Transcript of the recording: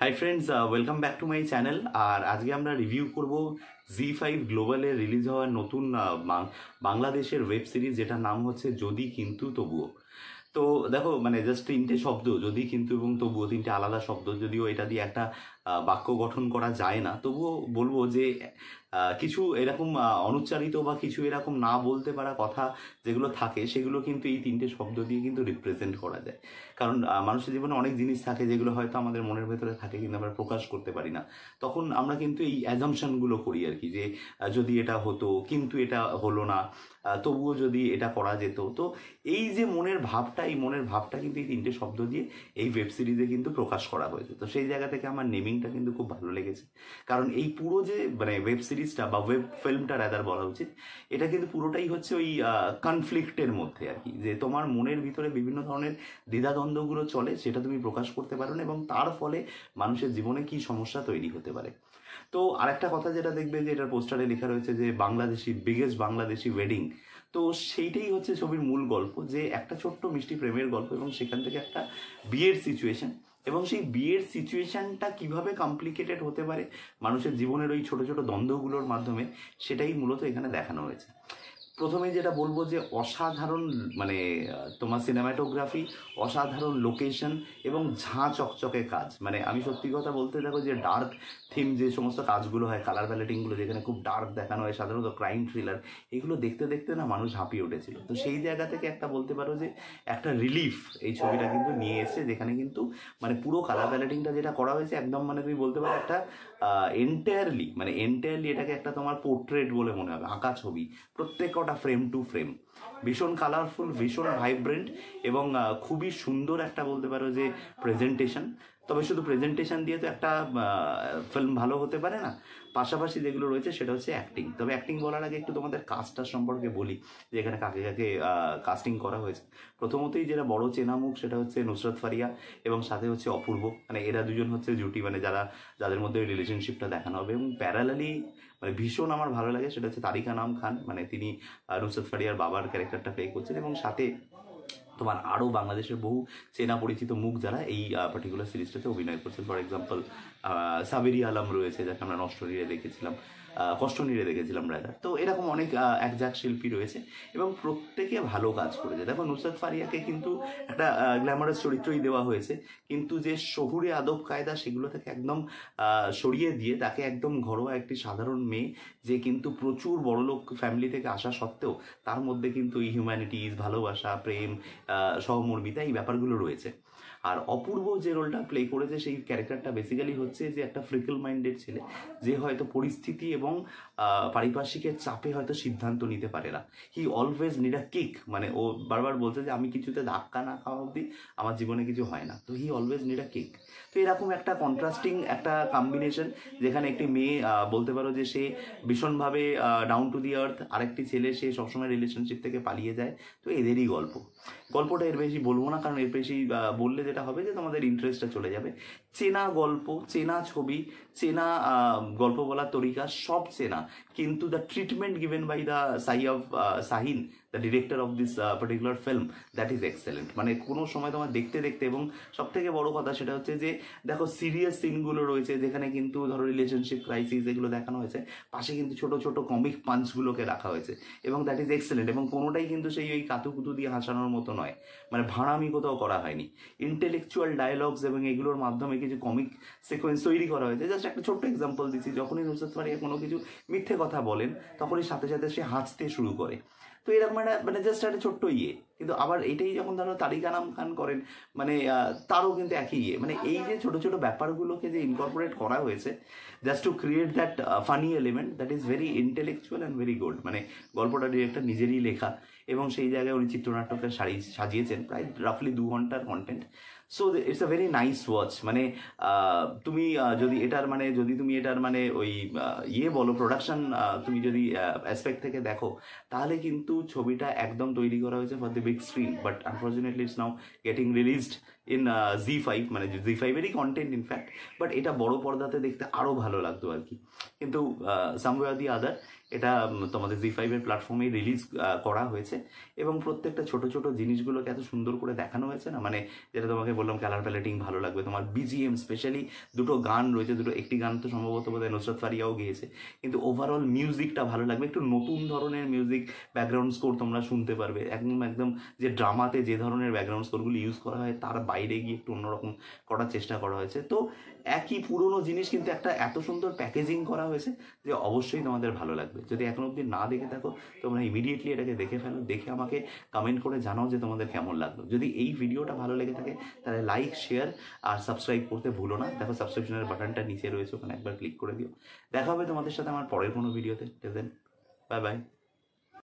Hi friends welcome back to my channel আর আজকে আমরা review করব জি ফাইভ গ্লোবালে রিলিজ হওয়া নতুন বাংলাদেশের ওয়েব সিরিজ যেটার নাম হচ্ছে যদি কিন্তু তবুও। তো দেখো মানে জাস্ট তিনটে শব্দ, যদি কিন্তু এবং তবুও, তিনটে আলাদা শব্দ, যদিও এটা দিয়ে একটা বাক্য গঠন করা যায় না। তবুও বলব যে কিছু এরকম অনুচ্চারিত বা কিছু এরকম না বলতে পারা কথা যেগুলো থাকে, সেগুলো কিন্তু এই তিনটে শব্দ দিয়ে কিন্তু রিপ্রেজেন্ট করা যায়। কারণ মানুষের জীবনে অনেক জিনিস থাকে যেগুলো হয়তো আমাদের মনের ভেতরে থাকে কিন্তু আমরা প্রকাশ করতে পারি না। তখন আমরা কিন্তু এই অ্যাজামশনগুলো করি আর কি যে যদি এটা হতো, কিন্তু এটা হলো না তবুও যদি এটা করা যেত। তো এই যে মনের ভাবটা, এই মনের ভাবটা কিন্তু এই তিনটে শব্দ দিয়ে এই ওয়েব সিরিজে কিন্তু প্রকাশ করা হয়েছে। তো সেই জায়গা থেকে আমার নেমিংটা কিন্তু খুব ভালো লেগেছে। কারণ এই পুরো যে মানে ওয়েব সিরিজটা বা ওয়েব ফিল্মটা রাদার বলা উচিত, এটা কিন্তু পুরোটাই হচ্ছে ওই কনফ্লিক্টের মধ্যে আর কি। যে, তোমার মনের ভিতরে বিভিন্ন ধরনের দ্বিধাদ্বন্দ্বগুলো চলে, সেটা তুমি প্রকাশ করতে পারো না এবং তার ফলে মানুষের জীবনে কি সমস্যা তৈরি হতে পারে। তো আরেকটা কথা যেটা দেখবে যে, এটার পোস্টারে লেখা রয়েছে যে, বাংলাদেশি বিগেস্ট বাংলাদেশি ওয়েডিং তো সেইটাই হচ্ছে ছবির মূল গল্প, যে একটা ছোট্ট মিষ্টি প্রেমের গল্প এবং সেখান থেকে একটা বিয়ের সিচুয়েশন এবং সেই বিয়ের সিচুয়েশনটা কীভাবে কমপ্লিকেটেড হতে পারে? মানুষের জীবনের ওই ছোট ছোট দ্বন্দ্বগুলোর মাধ্যমে সেটাই মূলত এখানে দেখানো হয়েছে। প্রথমে যেটা বলব যে অসাধারণ মানে তোমার সিনেমাটোগ্রাফি অসাধারণ লোকেশন এবং ঝাঁ চকচকে কাজ। মানে আমি সত্যি কথা বলতে দেখো যে ডার্ক থিম যে সমস্ত কাজগুলো হয় কালার প্যালেটিংগুলো যেখানে খুব ডার্ক দেখানো হয়, সাধারণত ক্রাইম থ্রিলার এগুলো দেখতে দেখতে না মানুষ হাঁপিয়ে উঠেছিল। তো সেই জায়গা থেকে একটা বলতে পারো যে একটা রিলিফ এই ছবিটা কিন্তু নিয়ে এসেছে, যেখানে কিন্তু মানে পুরো কালার প্যালেটিংটা যেটা করা হয়েছে, একদম মানে তুমি বলতে পারো একটা এন্টায়ারলি মানে এন্টায়ারলি এটাকে একটা তোমার পোর্ট্রেট বলে মনে হবে, আঁকা ছবি। প্রত্যেক frame to frame. ভীষণ কালারফুল ভীষণ ভাইব্রেন্ট এবং খুবই সুন্দর একটা বলতে পারো যে প্রেজেন্টেশন তবে শুধু প্রেজেন্টেশন দিয়ে তো একটা ফিল্ম ভালো হতে পারে না। পাশাপাশি যেগুলো রয়েছে সেটা হচ্ছে অ্যাক্টিং তবে অ্যাক্টিং বলার আগে একটু তোমাদের কাজটার সম্পর্কে বলি, যে এখানে কাকে কাকে কাস্টিং করা হয়েছে। প্রথমতই যেটা বড় চেনা মুখ সেটা হচ্ছে নুসরত ফারিয়া এবং সাথে হচ্ছে অপূর্ব। মানে এরা দুজন হচ্ছে জুটি মানে যারা, যাদের মধ্যে রিলেশনশিপটা দেখানো হবে। এবং প্যারালালি মানে ভীষণ আমার ভালো লাগে সেটা হচ্ছে তারিকা নাম খান। মানে তিনি নুসরত ফারিয়ার বাবার ক্যারেক্টারটা প্লে করছেন এবং সাথে তোমার আরও বাংলাদেশের বহু চেনা পরিচিত মুখ যারা এই পার্টিকুলার সিরিজটাতে অভিনয় করছেন। ফর এক্সাম্পল সাবেরি আলম রয়েছে, যাকে আমরা নষ্ট নিরে দেখেছিলাম। কষ্ট নিরে দেখেছিলাম রাজার তো এরকম অনেক একজাক শিল্পী রয়েছে এবং প্রত্যেকে ভালো কাজ করেছে। দেখো, নুসরত ফারিয়াকে কিন্তু একটা গ্ল্যামারাস চরিত্রই দেওয়া হয়েছে। কিন্তু যে শহুরে আদব কায়দা সেগুলো থেকে একদম সরিয়ে দিয়ে তাকে একদম ঘরোয়া একটি সাধারণ মেয়ে, যে কিন্তু প্রচুর বড়লোক ফ্যামিলি থেকে আসা সত্ত্বেও তার মধ্যে কিন্তু এই হিউম্যানিটিস ভালোবাসা, প্রেম সহমর্মিতা এই ব্যাপারগুলো রয়েছে। আর অপূর্ব যে রোলটা প্লে করেছে, সেই ক্যারেক্টারটা বেসিক্যালি হচ্ছে যে একটা ফ্রিকল মাইন্ডেড ছেলে, যে হয়তো পরিস্থিতি এবং পারিপার্শ্বিকের চাপে হয়তো সিদ্ধান্ত নিতে পারে না। He always need a kick মানে ও বারবার বলছে যে, আমি কিছুতে ধাক্কা না খাওয়া অবধি আমার জীবনে কিছু হয় না। তো he always need a kick তো এরকম একটা কন্ট্রাস্টিং একটা কম্বিনেশন যেখানে একটি মেয়ে বলতে পারো যে সে ভীষণভাবে ডাউন টু দি আর্থ আরেকটি ছেলে সে সবসময় রিলেশনশিপ থেকে পালিয়ে যায়। তো এদেরই গল্প। গল্পটা এর বেশি বলব না, কারণ এর বেশি বললে যেটা হবে যে তোমাদের ইন্টারেস্টটা চলে যাবে। চেনা গল্প, চেনা ছবি, চেনা গল্প বলার তরিকা সব চেনা। কিন্তু the treatment given by the Sai of Sahin the director of this particular film that is excellent মানে কোনো সময় তোমার দেখতে দেখতে এবং সব থেকে বড় কথা সেটা হচ্ছে যে, দেখো সিরিয়াস সিনগুলো রয়েছে যেখানে কিন্তু ধরো রিলেশনশিপ ক্রাইসিস এগুলো দেখানো হয়েছে, পাশে কিন্তু ছোট ছোট কমিক পাঞ্চগুলোকে রাখা হয়েছে এবং দ্যাট ইজ এক্সেলেন্ট এবং কোনোটাই কিন্তু সেই ওই কাতুকুতু দিয়ে হাসানোর মতো নয়। মানে ভাড়ামি কোথাও করা হয়নি। ইন্টেলেকচুয়াল ডায়লগস এবং এগুলোর মাধ্যমে কিছু কমিক সিকোয়েন্স তৈরি করা হয়েছে জাস্ট একটা ছোট্ট এক্সাম্পল দিচ্ছি। যখনই নুসরত ফারিয়া কোনো কিছু মিথ্যে কথা বলেন, তখনই সাথে সাথে সে হাসতে শুরু করে। তো এরকম একটা মানে জাস্ট একটা ছোট্ট ইয়ে। কিন্তু আবার এটাই যখন ধরো তারিকা নাম খান করেন মানে তারও কিন্তু একই ইয়ে। মানে এই যে ছোট ছোট ব্যাপারগুলোকে যে ইনকর্পোরেট করা হয়েছে just to create that funny element that is very intellectual and very good মানে গল্পটা ডিরেক্টর নিজেরই লেখা। এবং সেই জায়গায় উনি চিত্রনাট্যকে সাজিয়েছেন, প্রায় রাফলি দু ঘণ্টার content so it's a very nice watch মানে তুমি যদি এটার মানে যদি তুমি এটার মানে ওই ইয়ে বলো প্রোডাকশন তুমি যদি অ্যাসপেক্ট থেকে দেখো, তাহলে কিন্তু ছবিটা একদম তৈরি করা হয়েছে for the big screen but unfortunately it's now getting released in Zee five মানে জি ফাইভেরই কন্টেন্ট ইনফ্যাক্ট বাট এটা বড় পর্দাতে দেখতে আরও ভালো লাগতো আর কি। কিন্তু সামওয়ে দি আদার এটা তোমাদের জি ফাইভের প্ল্যাটফর্মে রিলিজ করা হয়েছে। এবং প্রত্যেকটা ছোট ছোট জিনিসগুলোকে এত সুন্দর করে দেখানো হয়েছে না? মানে যেটা তোমাকে বললাম কালার প্যালেটিং ভালো লাগবে। তোমার বিজিএম স্পেশালি দুটো গান রয়েছে, দুটো একটি গান তো সম্ভবত বোধহয় নুসরত ফারিয়াও গিয়েছে। কিন্তু ওভারঅল মিউজিকটা ভালো লাগবে। একটু নতুন ধরনের মিউজিক ব্যাকগ্রাউন্ড স্কোর তোমরা শুনতে পারবে। একদম একদম যে ড্রামাতে যে ধরনের ব্যাকগ্রাউন্ড স্কোরগুলো ইউজ করা হয়, তার বাইরে গিয়ে একটু অন্যরকম করার চেষ্টা করা হয়েছে। তো একই পুরনো জিনিস কিন্তু একটা এত সুন্দর প্যাকেজিং করা হয়েছে যে অবশ্যই তোমাদের ভালো লাগবে। যদি এখন অবধি না দেখে থাকো, তোমরা ইমিডিয়েটলি এটাকে দেখে ফেলো। দেখে আমাকে কমেন্ট করে জানাও যে তোমাদের কেমন লাগল। যদি এই ভিডিওটা ভালো লেগে থাকে তাহলে লাইক শেয়ার আর সাবস্ক্রাইব করতে ভুলো না। দেখো সাবস্ক্রিপশনের বাটনটা নিচে রয়েছে, ওখানে একবার ক্লিক করে দিও। দেখা হবে তোমাদের সাথে আমার পরের কোনো ভিডিওতে বাই বাই